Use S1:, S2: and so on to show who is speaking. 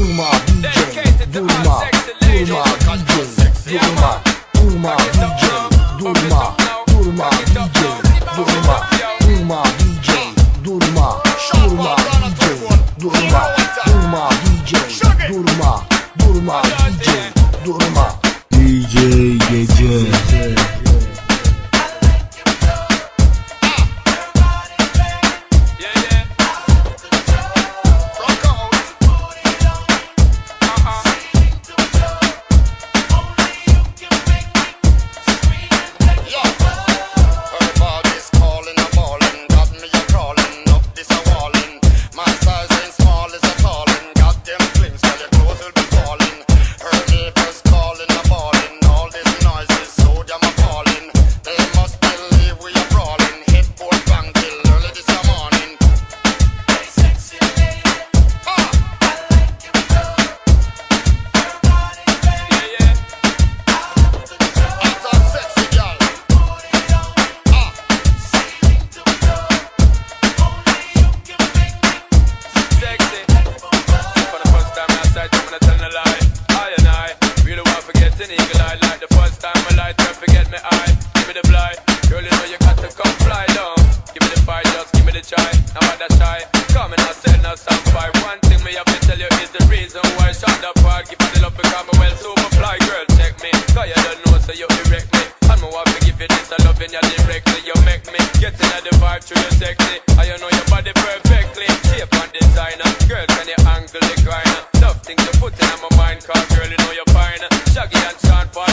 S1: Vurma
S2: DJ Vurma Vurma DJ Vurma Vurma DJ Durma Durma DJ Durma Durma
S1: DJ Durma
S3: Durma DJ Durma Durma
S1: DJ Durma Durma
S2: DJ
S1: Durma
S4: DJ gece
S2: shot the part, give the love because well super fly girl, check me. Cause you don't know, so you erect me. And give you this, I directly. You make me get in the vibe through your sexy. I you know your body perfectly. Shape and designer, girl, can you angle the grinder? Things you put in my mind, cause girl, you know you're fine. Shaggy and Sean Paul.